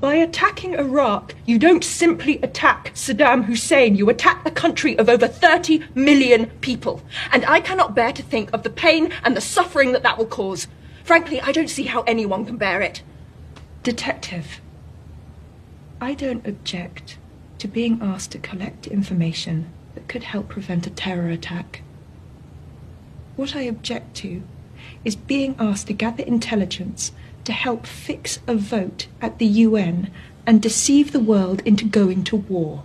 By attacking Iraq, you don't simply attack Saddam Hussein, you attack a country of over 30 million people. And I cannot bear to think of the pain and the suffering that that will cause. Frankly, I don't see how anyone can bear it. Detective, I don't object to being asked to collect information that could help prevent a terror attack. What I object to is being asked to gather intelligence to help fix a vote at the UN and deceive the world into going to war.